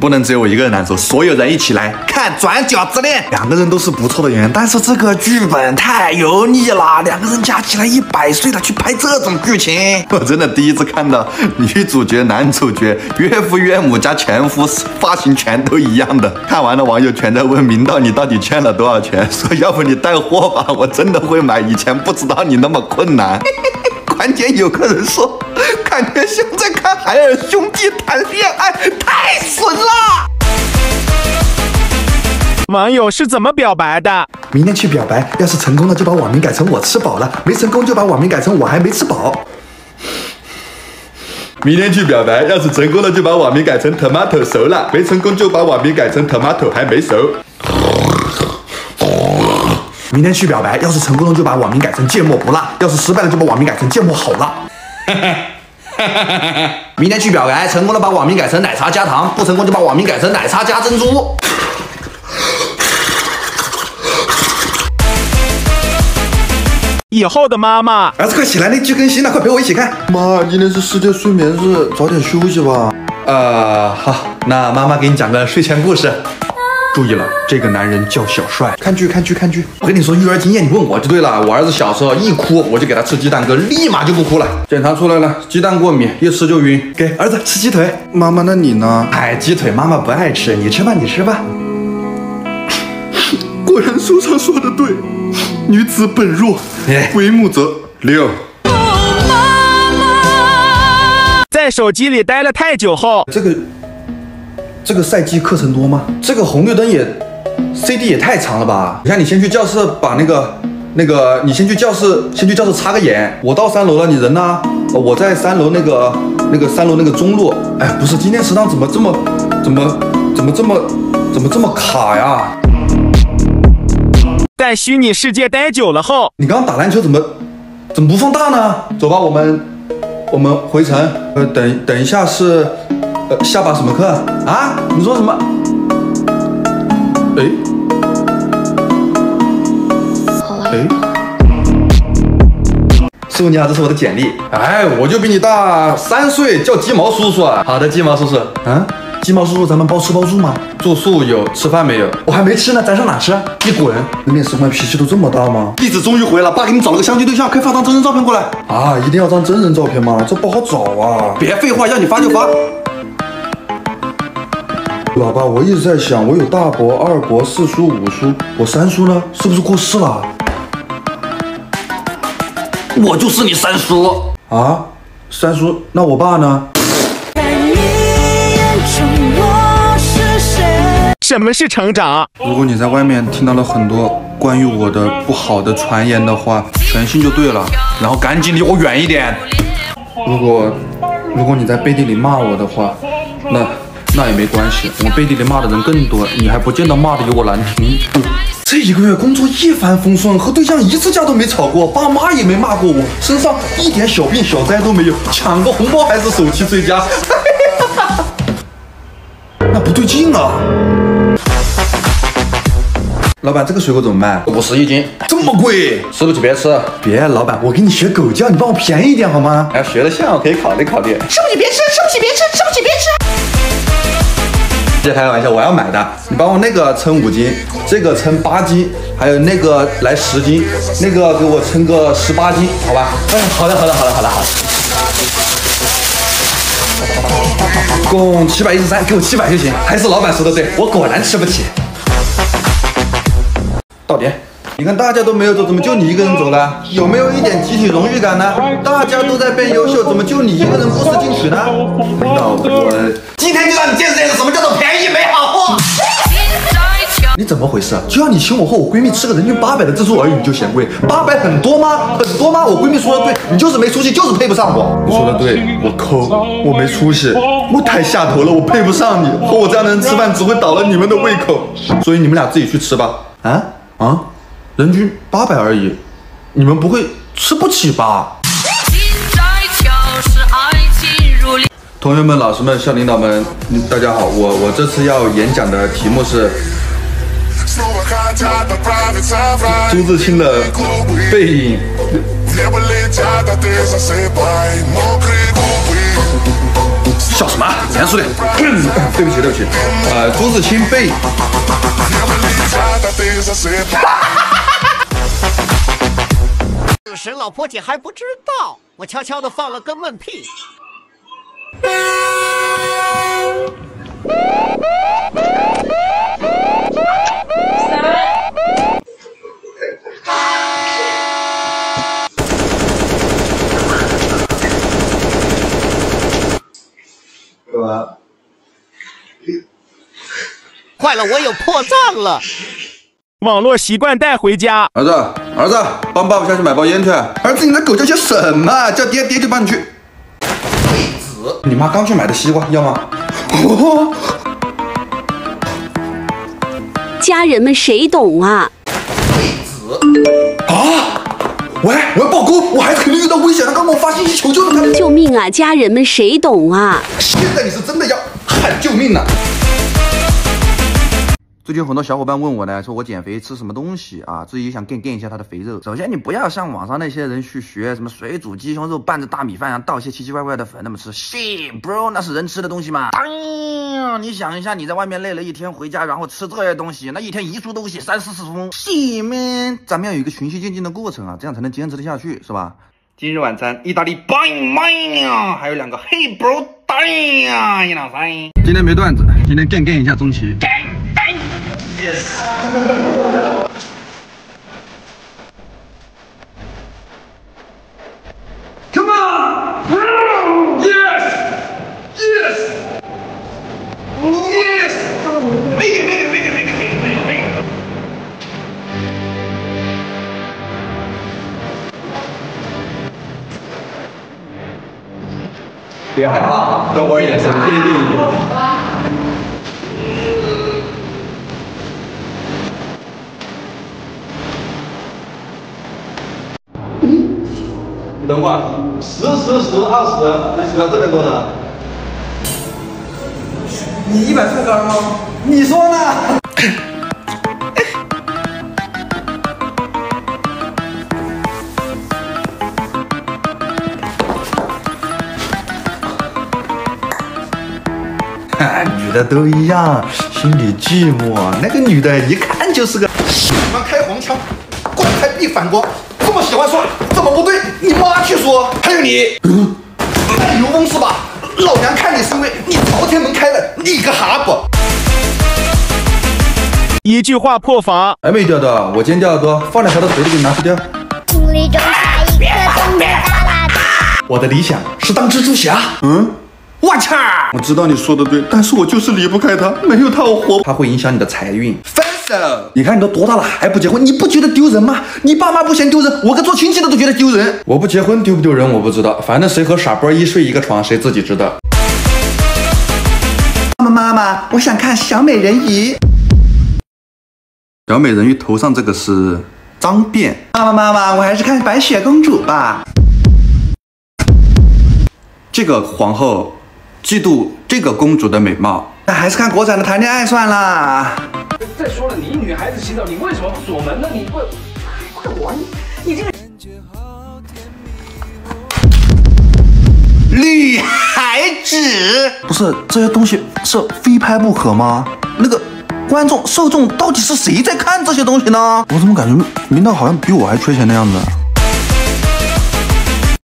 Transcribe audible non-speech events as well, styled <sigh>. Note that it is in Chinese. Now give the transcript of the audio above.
不能只有我一个人难受，所有人一起来看《转角之恋》。两个人都是不错的演员，但是这个剧本太油腻了，两个人加起来一百岁了去拍这种剧情，<laughs> 我真的第一次看到女主角、男主角、岳父岳母加前夫发型全都一样的。看完了，网友全在问明道你到底欠了多少钱？说要不你带货吧，我真的会买。以前不知道你那么困难。关键有个人说，感觉像在看海尔兄弟谈恋爱，太损了。网友是怎么表白的？明天去表白，要是成功了就把网名改成我吃饱了，没成功就把网名改成我还没吃饱。明天去表白，要是成功了就把网名改成 tomato 熟了，没成功就把网名改成 tomato 还没熟。明天去表白，要是成功了就把网名改成芥末不辣；要是失败了就把网名改成芥末好辣。<laughs> 明天去表白，成功了把网名改成奶茶加糖，不成功就把网名改成奶茶加珍珠。以后的妈妈，儿子快起来，那剧更新了，快陪我一起看。妈，今天是世界睡眠日，早点休息吧。呃，好，那妈妈给你讲个睡前故事。注意了，这个男人叫小帅。看剧，看剧，看剧。我跟你说育儿经验，你问我就对了。我儿子小时候一哭，我就给他吃鸡蛋羹，立马就不哭了。检查出来了，鸡蛋过敏，一吃就晕。给儿子吃鸡腿。妈妈，那你呢？哎，鸡腿妈妈不爱吃，你吃吧，你吃吧。果然书上说的对，女子本弱，为母则六。在手机里待了太久后，这个。这个赛季课程多吗？这个红绿灯也，CD 也太长了吧！你看，你先去教室把那个那个，你先去教室，先去教室插个眼。我到三楼了，你人呢？我在三楼那个那个三楼那个中路。哎，不是，今天食堂怎么这么怎么怎么这么怎么这么卡呀？在虚拟世界待久了后，你刚刚打篮球怎么怎么不放大呢？走吧，我们我们回城。呃，等等一下是。下把什么课啊？你说什么？哎，哎，师傅你好，这是我的简历。哎，我就比你大三岁，叫鸡毛叔叔啊。好的，鸡毛叔叔。嗯，鸡毛叔叔，咱们包吃包住吗？住宿有，吃饭没有？我还没吃呢，咱上哪吃？你滚！你面试官脾气都这么大吗？弟子终于回了，爸给你找了个相亲对象，快发张真人照片过来。啊，一定要张真人照片吗？这不好找啊。别废话，要你发就发。老爸，我一直在想，我有大伯、二伯、四叔、五叔，我三叔呢？是不是过世了？我就是你三叔啊！三叔，那我爸呢？什么是成长？如果你在外面听到了很多关于我的不好的传言的话，全信就对了，然后赶紧离我远一点。如果如果你在背地里骂我的话，那。那也没关系，我背地里骂的人更多，你还不见得骂的有我难听。这一个月工作一帆风顺，和对象一次架都没吵过，爸妈也没骂过我，身上一点小病小灾都没有，抢个红包还是手气最佳。<laughs> 那不对劲啊！老板，这个水果怎么卖？五十一斤，这么贵？吃不起别吃。别，老板，我给你学狗叫，你帮我便宜一点好吗？要学的像，可以考虑考虑。吃不起别吃，吃不起别吃，吃不起别吃。别开玩笑，我要买的。你帮我那个称五斤，这个称八斤，还有那个来十斤，那个给我称个十八斤，好吧？嗯，好的，好的，好的，好的，好的。共七百一十三，给我七百就行。还是老板说的对，我果然吃不起。到点。你看大家都没有走，怎么就你一个人走了？有没有一点集体荣誉感呢？大家都在变优秀，怎么就你一个人不思进取呢？老我今天就让你见识见识什么叫做便宜没好货。你怎么回事啊？就要你请我和我闺蜜吃个人均八百的自助而已，你就嫌贵？八百很多吗？很多吗？我闺蜜说的对，你就是没出息，就是配不上我。你说的对，我抠，我没出息，我太下头了，我配不上你。和我这样的人吃饭只会倒了你们的胃口，所以你们俩自己去吃吧。啊啊！人均八百而已，你们不会吃不起吧？同学们、老师们、校领导们，大家好，我我这次要演讲的题目是朱自清的《背影》。笑什么？严肃点。<coughs> 对不起，对不起。呃，朱自清被。<laughs> 此时老婆姐还不知道，我悄悄的放了个闷屁。<laughs> 坏了，我有破绽了。网络习惯带回家。儿子，儿子，帮爸爸下去买包烟去。儿子，你那狗叫些什么？叫爹，爹就帮你去。子，你妈刚去买的西瓜，要吗？<laughs> 家人们谁懂啊？子啊！喂，我要报功，我孩子肯定遇到危险了，刚给我发信息求救呢。救命啊！家人们谁懂啊？现在你是真的要喊救命了。最近很多小伙伴问我呢，说我减肥吃什么东西啊？自己也想垫垫一下他的肥肉。首先，你不要像网上那些人去学什么水煮鸡胸肉拌着大米饭，然后倒些奇奇怪怪的粉那么吃。shit bro，那是人吃的东西吗？当，你想一下，你在外面累了一天回家，然后吃这些东西，那一天一出东西三四十分。shit man，咱们要有一个循序渐进的过程啊，这样才能坚持得下去，是吧？今日晚餐意大利 bang bang，还有两个 hey bro bang，一两三。今天没段子，今天干干一下中旗。Yes. Come on! Yes! Yes! Yes! Yeah, don't worry, a <laughs> 等会儿，十十十二十，你喜欢这边多少？你一百这么高吗？你说呢？女的都一样，心里寂寞。那个女的一看就是个喜欢开黄腔，光开必反光。喜欢说，怎么不对，你妈去说。还有你，嗯，卖油翁是吧？老娘看你是因为你朝天门开了，你个哈巴。一句话破防。还没掉的，我今天掉的多，放两条到水里给你拿去掉。心里种下一颗种子，哒啦哒。我的理想是当蜘蛛侠。嗯，我操！我知道你说的对，但是我就是离不开他，没有他我活。他会影响你的财运。分手！你看你都多大了还不结婚，你不觉得丢人吗？你爸妈不嫌丢人，我个做亲戚的都觉得丢人。我不结婚丢不丢人我不知道，反正谁和傻波一睡一个床，谁自己知道。妈妈妈妈，我想看小美人鱼。小美人鱼头上这个是脏辫。妈妈妈妈，我还是看白雪公主吧。这个皇后嫉妒这个公主的美貌，那还是看国产的谈恋爱算了。再说了，你女孩子洗澡，你为什么不锁门呢？你不怪我，你你这个 <laughs> 女孩子不是这些东西是非拍不可吗？那个观众受众到底是谁在看这些东西呢？我怎么感觉明道好像比我还缺钱的样子？